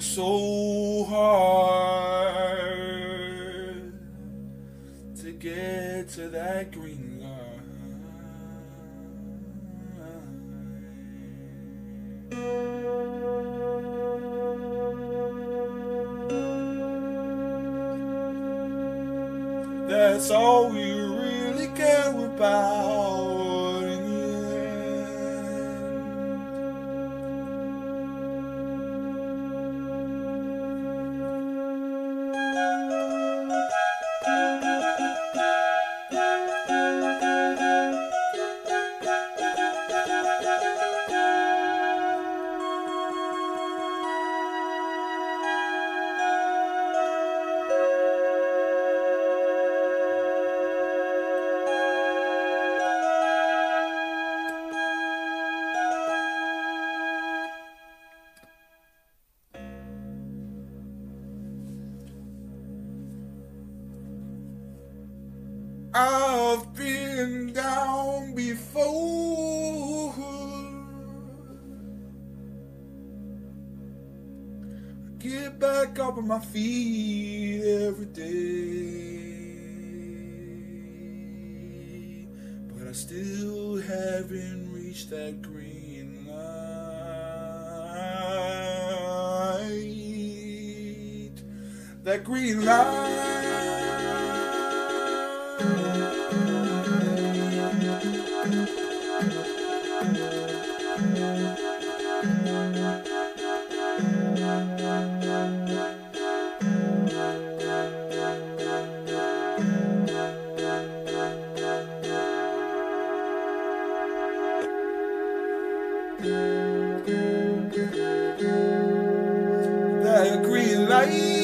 so hard to get to that green line. That's all we I've been down before. I get back up on my feet every day. But I still haven't reached that green light. That green light. Green light.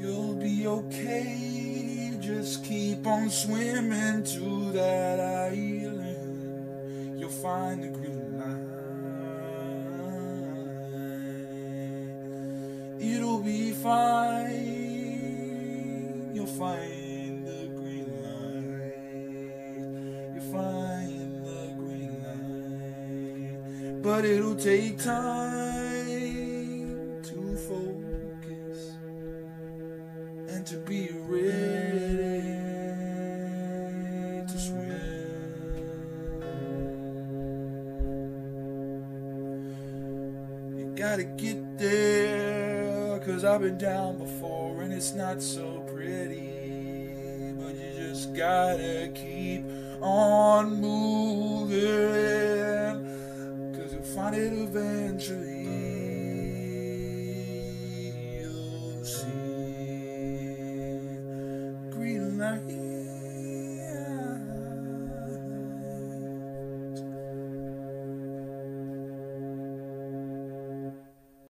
You'll be okay. Just keep on swimming to that island. You'll find the green line. It'll be fine. You'll find the green line. You'll find But it'll take time to focus and to be ready to swim. You gotta get there, cause I've been down before and it's not so pretty. But you just gotta keep on moving,